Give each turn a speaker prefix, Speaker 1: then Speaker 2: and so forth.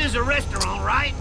Speaker 1: Is a restaurant, right?